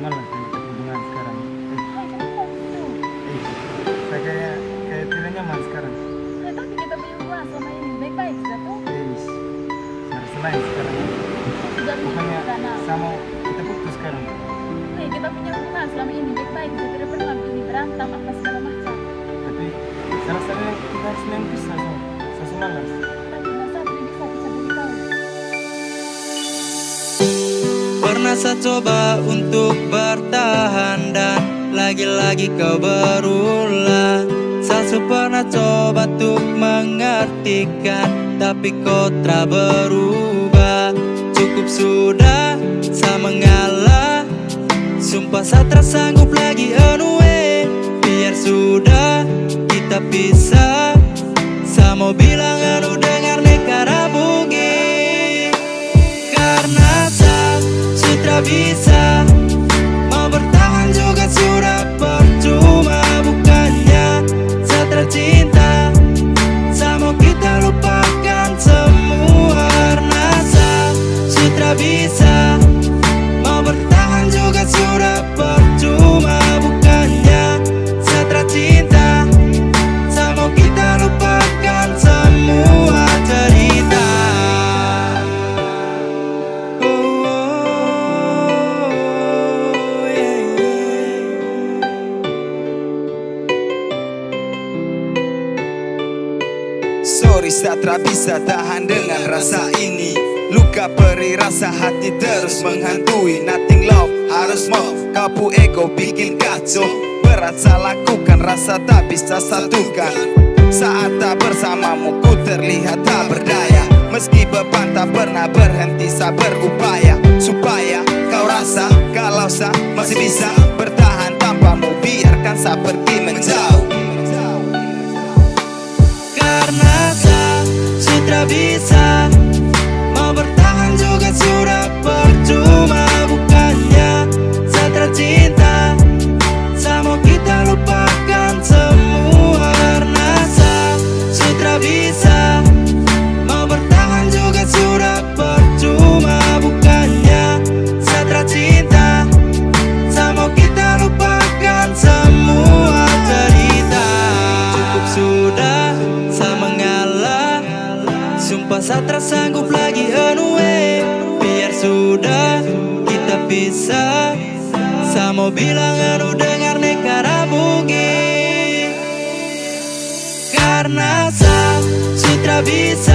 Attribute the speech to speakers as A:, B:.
A: malas dengan hubungan sekarang. Eh,
B: Hai, kenapa gitu?
A: eh, saya kayak kayak tidak nyaman sekarang.
B: Hai, tapi kita punya hubungan selama ini baik-baik sudah tuh.
A: Eh, harus lain sekarang. Saya mau kita putus sekarang.
B: Hai, kita punya hubungan selama ini baik-baik sudah tidak pernah begini berantem apa segala macam.
A: Tapi salah satunya kita harus so. Saya so
C: Saya coba untuk bertahan dan lagi-lagi kau berulang. Saya pernah coba untuk mengartikan tapi kau tak berubah. Cukup sudah saya mengalah. Sumpah saya tak sanggup lagi anyway. Biar sudah kita pisah. Saya mau bilang anu
D: Sorry tak bisa tahan dengan rasa ini. Luka perih rasa hati terus menghantui. Nothing love harus move. Kapu ego bikin kacau. Berat saya lakukan rasa tak bisa satukan. Saat tak bersamamu ku terlihat tak berdaya. Meski beban tak pernah berhenti saya berupaya Supaya kau rasa kalau saya masih bisa bertahan tanpamu. Biarkan saya pergi
C: sudah sanggup lagi anyway. Biar sudah kita pisah. Saya mau bilang anu dengar nekara bugi Karena saya sudah bisa